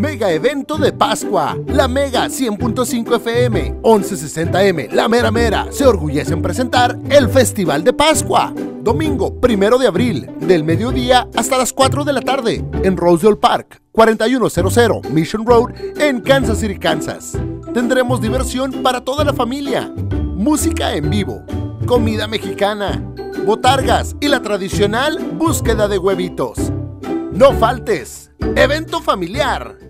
Mega evento de Pascua. La Mega 100.5 FM, 1160M, La Mera Mera, se orgullece en presentar el Festival de Pascua. Domingo, primero de abril, del mediodía hasta las 4 de la tarde, en Rosedale Park, 4100 Mission Road, en Kansas City, Kansas. Tendremos diversión para toda la familia, música en vivo, comida mexicana, botargas y la tradicional búsqueda de huevitos. No faltes, evento familiar